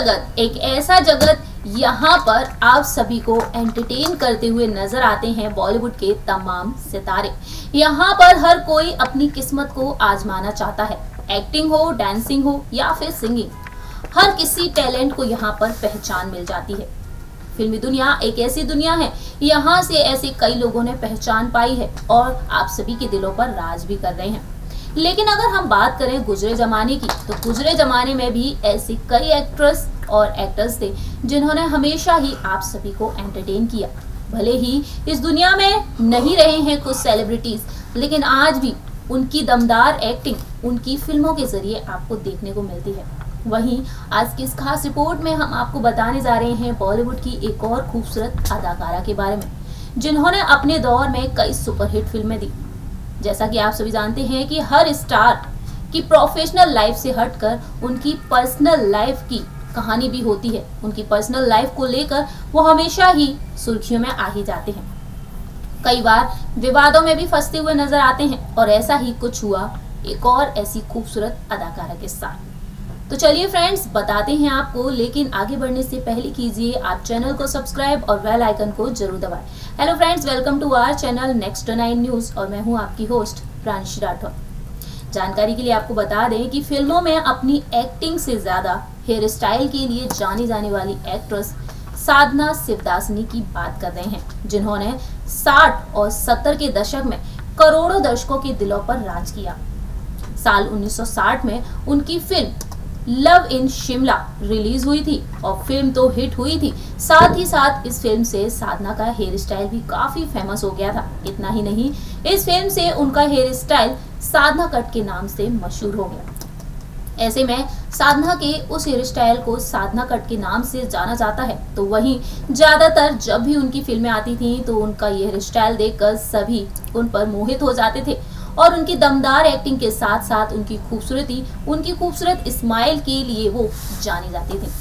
जगत, एक ऐसा जगत यहाँ पर आप सभी को एंटरटेन करते हुए नज़र आते हैं बॉलीवुड के तमाम सितारे। यहाँ पर हर कोई अपनी किस्मत को आजमाना चाहता है। एक्टिंग हो डांसिंग हो, या फिर सिंगिंग हर किसी टैलेंट को यहाँ पर पहचान मिल जाती है। फिल्मी दुनिया एक ऐसी दुनिया है, यहाँ से ऐसे कई लोगों ने पहचान पाई है और आप सभी के दिलों पर राज भी कर रहे हैं। लेकिन अगर हम बात करें गुजरे जमाने की तो गुजरे जमाने में भी ऐसी कई एक्ट्रेस और एक्टर्स थे, जिन्होंने हमेशा ही आप सभी को एंटरटेन किया। भले ही इस दुनिया में नहीं रहे हैं कुछ सेलिब्रिटीज लेकिन आज भी उनकी दमदार एक्टिंग उनकी फ़िल्मों के ज़रिए आपको देखने को मिलती है। वहीं आज की इस खास रिपोर्ट में हम आपको बताने जा रहे हैं बॉलीवुड की एक और खूबसूरत अदाकारा के बारे में, जिन्होंने अपने दौर में कई सुपरहिट फ़िल्में दी। जैसा कि आप सभी जानते हैं कि हर स्टार की प्रोफेशनल लाइफ से हटकर उनकी पर्सनल लाइफ की कहानी भी होती है। उनकी पर्सनल लाइफ को लेकर वो हमेशा ही सुर्खियों में आ ही जाते हैं। कई बार विवादों में भी फंसते हुए नज़र आते हैं और ऐसा ही कुछ हुआ एक और ऐसी खूबसूरत अदाकारा के साथ। तो चलिए फ्रेंड्स बताते हैं आपको, लेकिन आगे बढ़ने से पहले कीजिए, आप चैनल को सब्सक्राइब और बेल आइकन को ज़रूर दबाएँ। Hello friends welcome to our channel next nine news और मैं हूँ आपकी होस्ट प्रांशी राठौर। जानकारी के लिए आपको बता दें कि फ़िल्मों में अपनी एक्टिंग से ज़्यादा हेयर स्टाइल के लिए जानी जाने वाली एक्ट्रेस साधना शिवदासनी की बात कर रहे हैं, जिन्होंने 60 और 70 के दशक में करोड़ों दर्शकों के दिलों पर राज किया। साल 1960 में उनकी फ़िल्म लव इन शिमला रिलीज़ हुई थी और फ़िल्म तो हिट हुई थी। साथ ही साथ इस फ़िल्म से साधना का हेयर स्टाइल भी काफ़ी फ़ेमस हो गया था। इतना ही नहीं, इस फ़िल्म से उनका हेयर स्टाइल साधना कट के नाम से मशहूर हो गया। ऐसे में साधना के उस हेयर स्टाइल को साधना कट के नाम से जाना जाता है। तो वहीं ज़्यादातर जब भी उनकी फ़िल्में आती थी तो उनका ये हेयर स्टाइल देखकर सभी उन पर मोहित हो जाते थे। और उनकी दमदार एक्टिंग के साथ साथ उनकी खूबसूरती, उनकी खूबसूरत स्माइल के लिए वो जानी जाती थी।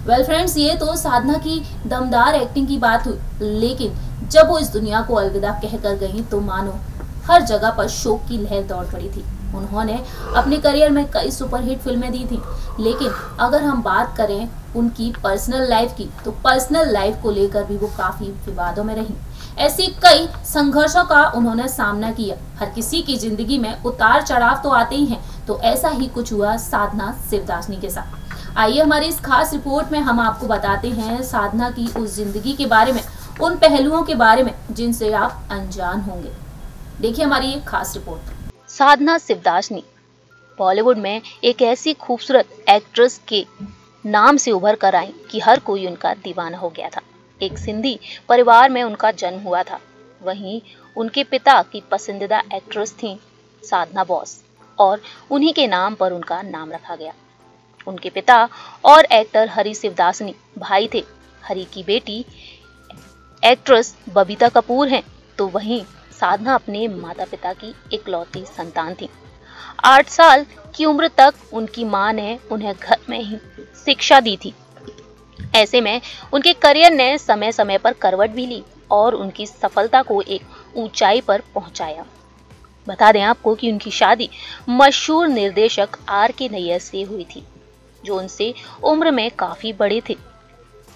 वेल well फ्रेंड्स ये तो साधना की दमदार एक्टिंग की बात हुई। लेकिन जब वो इस दुनिया को अलविदा कहकर गई तो मानो हर जगह पर शोक की लहर दौड़ पड़ी थी। उन्होंने अपने करियर में कई सुपरहिट फ़िल्में दी थी। लेकिन अगर हम बात करें उनकी पर्सनल लाइफ की तो पर्सनल लाइफ को लेकर भी वो काफ़ी विवादों में रही। ऐसी कई संघर्षों का उन्होंने सामना किया। हर किसी की ज़िंदगी में उतार चढ़ाव तो आते ही हैं तो ऐसा ही कुछ हुआ साधना शिवदासनी के साथ। आइए हमारी इस खास रिपोर्ट में हम आपको बताते हैं साधना की उस ज़िंदगी के बारे में, उन पहलुओं के बारे में, जिनसे आप अनजान होंगे। देखिए हमारी एक खास रिपोर्ट। साधना शिवदासनी, बॉलीवुड में एक ऐसी खूबसूरत एक्ट्रेस के नाम से उभर कर आई कि हर कोई उनका दीवाना हो गया था। एक सिंधी परिवार में उनका जन्म हुआ था। वहीं उनके पिता की पसंदीदा एक्ट्रेस थी साधना बॉस और उन्हीं के नाम पर उनका नाम रखा गया। उनके पिता और एक्टर हरी शिवदासनी भाई थे। हरी की बेटी एक्ट्रेस बबीता कपूर हैं। तो वहीं साधना अपने माता पिता की इकलौती संतान थी। आठ साल की उम्र तक उनकी माँ ने उन्हें घर में ही शिक्षा दी थी। ऐसे में उनके करियर ने समय समय पर करवट भी ली और उनकी सफलता को एक ऊंचाई पर पहुँचाया। बता दें आपको कि उनकी शादी मशहूर निर्देशक आर के नैयर से हुई थी, जो उनसे उम्र में काफ़ी बड़े थे।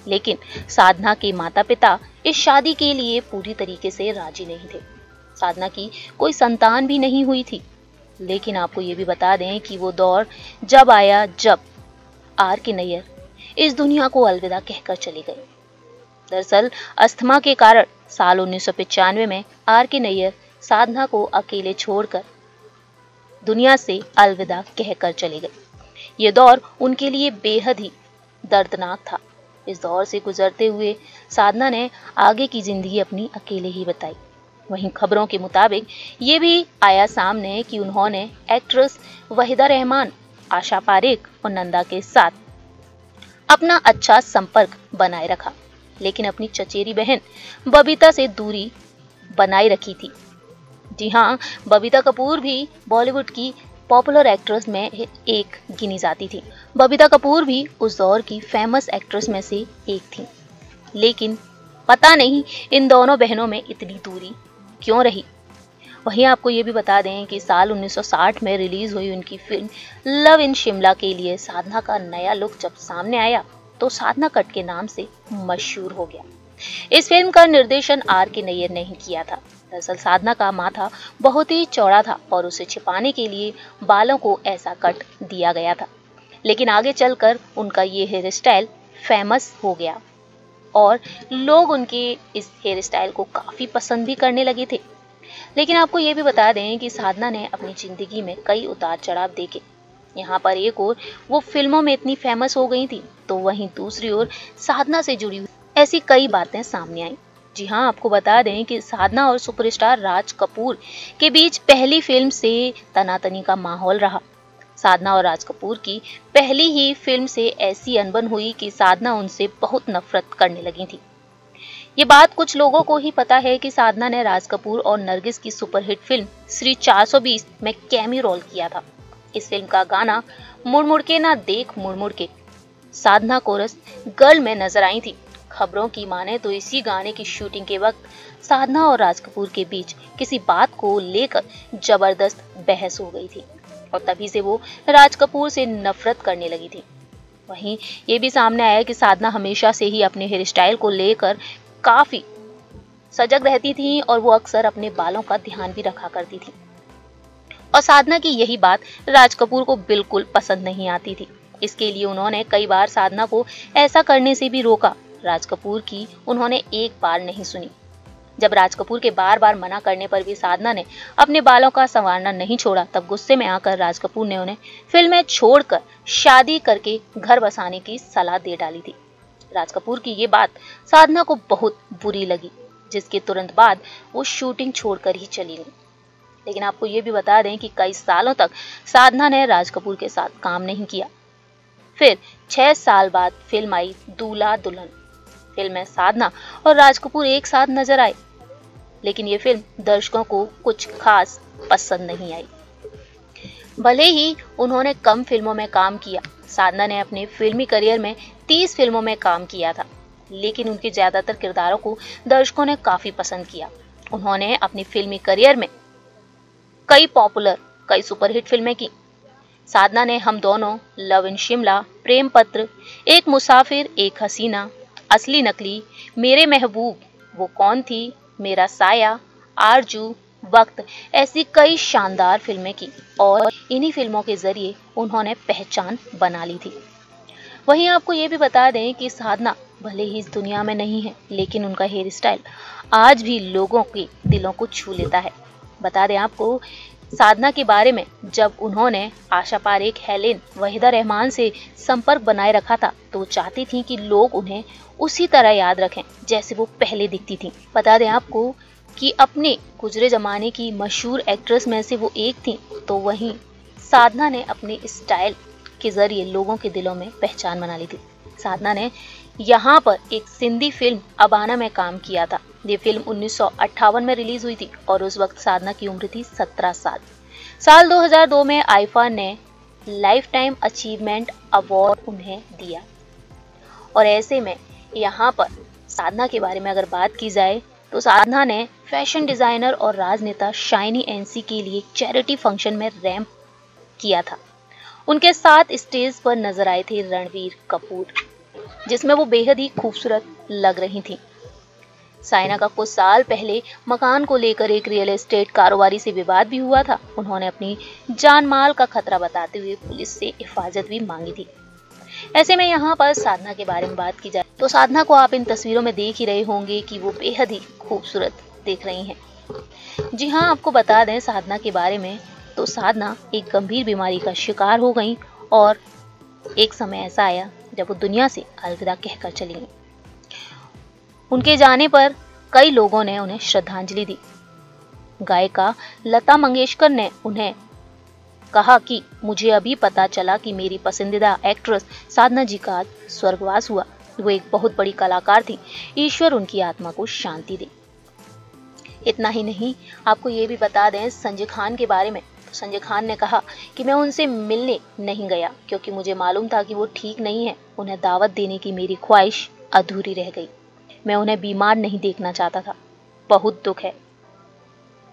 लेकिन साधना के माता पिता इस शादी के लिए पूरी तरीके से राज़ी नहीं थे। साधना की कोई संतान भी नहीं हुई थी। लेकिन आपको ये भी बता दें कि वो दौर जब आया जब आर के नैयर इस दुनिया को अलविदा कहकर चले गए दरअसल, अस्थमा के कारण साल उन्नीस में आर के नैयर साधना को अकेले छोड़कर दुनिया से अलविदा कहकर चले गए ये दौर उनके लिए बेहद ही दर्दनाक था। इस दौर से गुजरते हुए साधना ने आगे की ज़िंदगी अपनी अकेले ही बताई। वहीं खबरों के मुताबिक, ये भी आया सामने कि उन्होंने एक्ट्रेस वहीदा रहमान, आशा पारेख और नंदा के साथ अपना अच्छा संपर्क बनाए रखा। लेकिन अपनी चचेरी बहन बबीता से दूरी बनाए रखी थी। जी हाँ बबीता कपूर भी बॉलीवुड की पॉपुलर एक्ट्रेस में एक गिनी जाती थी। बबीता कपूर भी उस दौर की फ़ेमस एक्ट्रेस में से एक थी। लेकिन पता नहीं इन दोनों बहनों में इतनी दूरी क्यों रही। वहीं आपको ये भी बता दें कि साल 1960 में रिलीज़ हुई उनकी फ़िल्म लव इन शिमला के लिए साधना का नया लुक जब सामने आया तो साधना कट के नाम से मशहूर हो गया। इस फ़िल्म का निर्देशन आर के नैयर ने ही किया था। दरअसल साधना का माथा बहुत ही चौड़ा था और उसे छिपाने के लिए बालों को ऐसा कट दिया गया था। लेकिन आगे चलकर उनका ये हेयर स्टाइल फ़ेमस हो गया और लोग उनके इस हेयर स्टाइल को काफ़ी पसंद भी करने लगे थे। लेकिन आपको ये भी बता दें कि साधना ने अपनी ज़िंदगी में कई उतार चढ़ाव देखे। यहाँ पर एक और वो फ़िल्मों में इतनी फ़ेमस हो गई थी तो वहीं दूसरी ओर साधना से जुड़ी हुई ऐसी कई बातें सामने आई। जी हाँ आपको बता दें कि साधना और सुपरस्टार राज कपूर के बीच पहली फ़िल्म से तनातनी का माहौल रहा। साधना और राज कपूर की पहली ही फ़िल्म से ऐसी अनबन हुई कि साधना उनसे बहुत नफरत करने लगी थी। ये बात कुछ लोगों को ही पता है कि साधना ने राज कपूर और नरगिस की सुपरहिट फ़िल्म श्री 420 में कैमी रोल किया था। इस फ़िल्म का गाना मुड़ मुड़ के ना देख मुड़ मुड़ के, साधना कोरस गर्ल में नज़र आई थी। खबरों की माने तो इसी गाने की शूटिंग के वक्त साधना और राज कपूर के बीच किसी बात को लेकर ज़बरदस्त बहस हो गई थी और तभी से वो राज कपूर से नफरत करने लगी थी। वहीं ये भी सामने आया कि साधना हमेशा से ही अपने हेयर स्टाइल को लेकर काफ़ी सजग रहती थी और वो अक्सर अपने बालों का ध्यान भी रखा करती थी। और साधना की यही बात राज कपूर को बिल्कुल पसंद नहीं आती थी। इसके लिए उन्होंने कई बार साधना को ऐसा करने से भी रोका। राज कपूर की उन्होंने एक बार नहीं सुनी। जब राज कपूर के बार बार मना करने पर भी साधना ने अपने बालों का संवारना नहीं छोड़ा, तब गुस्से में आकर राज कपूर ने उन्हें फ़िल्में छोड़कर शादी करके घर बसाने की सलाह दे डाली थी। राज कपूर की ये बात साधना को बहुत बुरी लगी, जिसके तुरंत बाद वो शूटिंग छोड़कर ही चली गई। लेकिन आपको ये भी बता दें कि कई सालों तक साधना ने राज कपूर के साथ काम नहीं किया। फिर छह साल बाद फ़िल्म आई दूल्हा दुल्हन। फ़िल्म में साधना और राज कपूर एक साथ नज़र आए, लेकिन ये फ़िल्म दर्शकों को कुछ खास पसंद नहीं आई। भले ही उन्होंने कम फ़िल्मों में काम किया, साधना ने अपने फिल्मी करियर में 30 फ़िल्मों में काम किया था, लेकिन उनके ज़्यादातर किरदारों को दर्शकों ने काफ़ी पसंद किया। उन्होंने अपनी फिल्मी करियर में कई पॉपुलर, कई सुपरहिट फ़िल्में की। साधना ने हम दोनों, लव इन शिमला, प्रेम पत्र, एक मुसाफिर, एक हसीना, असली नकली, मेरे महबूब, वो कौन थी, मेरा साया, आरज़ू, वक्त, ऐसी कई शानदार फ़िल्में की, और इन्हीं फ़िल्मों के ज़रिए उन्होंने पहचान बना ली थी। वहीं आपको ये भी बता दें कि साधना भले ही इस दुनिया में नहीं है, लेकिन उनका हेयर स्टाइल आज भी लोगों के दिलों को छू लेता है। बता दें आपको, साधना के बारे में जब उन्होंने आशा पारेख हेलेन वहीदा रहमान से संपर्क बनाए रखा था तो चाहती थी कि लोग उन्हें उसी तरह याद रखें, जैसे वो पहले दिखती थी। बता दें आपको कि अपने गुजरे जमाने की मशहूर एक्ट्रेस में से वो एक थी तो वहीं साधना ने अपने स्टाइल के ज़रिए लोगों के दिलों में पहचान बना ली थी। साधना ने यहाँ पर एक सिंधी फ़िल्म, अबाना में काम किया था। ये फ़िल्म उन्नीस में रिलीज़ हुई थी और उस वक्त साधना की उम्र थी 17 साल। साल 2002 में आईफा ने लाइफ टाइम अचीवमेंट अवार्ड उन्हें दिया। और ऐसे में यहाँ पर साधना के बारे में अगर बात की जाए तो साधना ने फ़ैशन डिज़ाइनर और राजनेता शाइनी एनसी के लिए चैरिटी फ़ंक्शन में रैंप किया था। उनके साथ स्टेज पर नज़र आए थे रणवीर कपूर, जिसमें वो बेहद ही खूबसूरत लग रही थी। साइना का कुछ साल पहले मकान को लेकर एक रियल एस्टेट कारोबारी से विवाद भी हुआ था। उन्होंने अपनी जान माल का खतरा बताते हुए पुलिस से हिफाजत भी मांगी थी। ऐसे में यहाँ पर साधना के बारे में बात की जाए तो साधना को आप इन तस्वीरों में देख ही रहे होंगे कि वो बेहद ही खूबसूरत देख रही हैं। जी हाँ आपको बता दें साधना के बारे में तो साधना एक गंभीर बीमारी का शिकार हो गई और एक समय ऐसा आया जब वो दुनिया से अलविदा कहकर चली गई। उनके जाने पर कई लोगों ने उन्हें श्रद्धांजलि दी। गायिका लता मंगेशकर ने उन्हें कहा कि मुझे अभी पता चला कि मेरी पसंदीदा एक्ट्रेस साधना जी का स्वर्गवास हुआ। वो एक बहुत बड़ी कलाकार थी। ईश्वर उनकी आत्मा को शांति दे। इतना ही नहीं, आपको ये भी बता दें संजय खान के बारे में। संजय खान ने कहा कि मैं उनसे मिलने नहीं गया, क्योंकि मुझे मालूम था कि वो ठीक नहीं है। उन्हें दावत देने की मेरी ख्वाहिश अधूरी रह गई। मैं उन्हें बीमार नहीं देखना चाहता था। बहुत दुख है।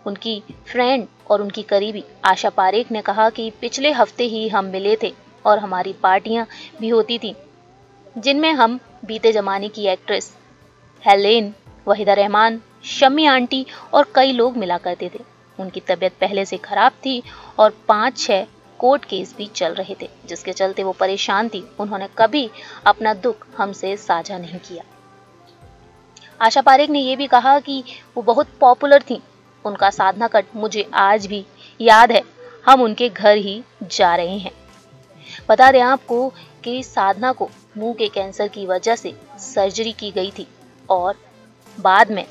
उनकी फ्रेंड और उनकी करीबी आशा पारेख ने कहा कि पिछले हफ़्ते ही हम मिले थे और हमारी पार्टियाँ भी होती थी, जिनमें हम बीते जमाने की actress Helen, Waheeda Rehman Shammi aunty और कई लोग मिला करते थे। उनकी तबीयत पहले से खराब थी और पाँच छह कोर्ट केस भी चल रहे थे, जिसके चलते वो परेशान थी। उन्होंने कभी अपना दुख हमसे साझा नहीं किया। आशा पारेख ने यह भी कहा कि वो बहुत पॉपुलर थी। उनका साधना कट मुझे आज भी याद है। हम उनके घर ही जा रहे हैं। बता दें आपको कि साधना को मुँह के कैंसर की वजह से सर्जरी की गई थी और बाद में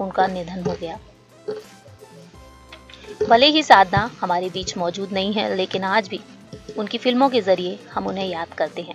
उनका निधन हो गया। भले ही साधना हमारे बीच मौजूद नहीं है, लेकिन आज भी उनकी फ़िल्मों के ज़रिए हम उन्हें याद करते हैं।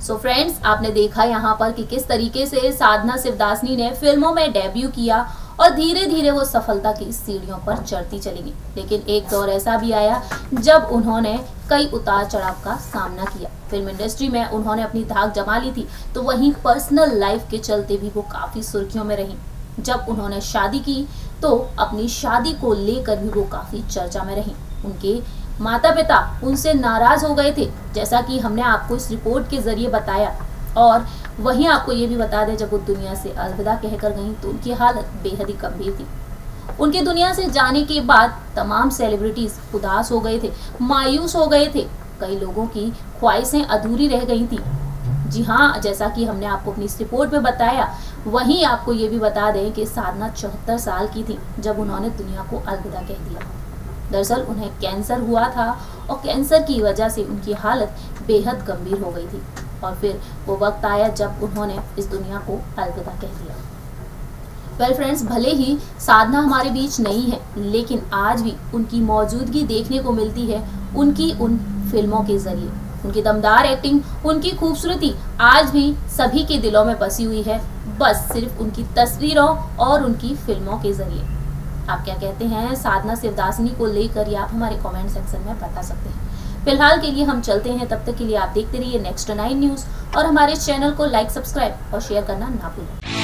सो so फ्रेंड्स आपने देखा यहाँ पर कि किस तरीके से साधना शिवदासनी ने फ़िल्मों में डेब्यू किया और धीरे धीरे वो सफलता की सीढ़ियों पर चढ़ती चली गई। लेकिन एक दौर ऐसा भी आया जब उन्होंने कई उतार चढ़ाव का सामना किया। फ़िल्म इंडस्ट्री में उन्होंने अपनी धाक जमा ली थी तो वहीं पर्सनल लाइफ के चलते भी वो काफ़ी सुर्खियों में रही। जब उन्होंने शादी की तो अपनी शादी को लेकर भी वो काफ़ी चर्चा में रही। उनके माता पिता उनसे नाराज़ हो गए थे, जैसा कि हमने आपको इस रिपोर्ट के ज़रिए बताया। और वहीं आपको ये भी बता दें, जब वो दुनिया से अलविदा कहकर गई तो उनकी हालत बेहद ही गंभीर थी। उनके दुनिया से जाने के बाद तमाम सेलिब्रिटीज उदास हो गए थे, मायूस हो गए थे। कई लोगों की ख्वाहिशें अधूरी रह गई थी। जी हाँ जैसा कि हमने आपको अपनी इस रिपोर्ट में बताया वहीं आपको ये भी बता दें कि साधना चौहत्तर साल की थी जब उन्होंने दुनिया को अलविदा कह दिया। दरअसल उन्हें कैंसर हुआ था और कैंसर की वजह से उनकी हालत बेहद गंभीर हो गई थी और फिर वो वक्त आया जब उन्होंने इस दुनिया को अलविदा कह दिया। वेल फ्रेंड्स भले ही साधना हमारे बीच नहीं है, लेकिन आज भी उनकी मौजूदगी देखने को मिलती है उनकी उन फ़िल्मों के ज़रिए। उनकी दमदार एक्टिंग उनकी खूबसूरती आज भी सभी के दिलों में बसी हुई है। बस सिर्फ़ उनकी तस्वीरों और उनकी फ़िल्मों के ज़रिए। आप क्या कहते हैं? साधना शिवदासनी को लेकर आप हमारे कमेंट सेक्शन में बता सकते हैं। फ़िलहाल के लिए हम चलते हैं। तब तक के लिए आप देखते रहिए नेक्स्ट नाइन न्यूज़ और हमारे चैनल को लाइक सब्सक्राइब और शेयर करना ना भूलें।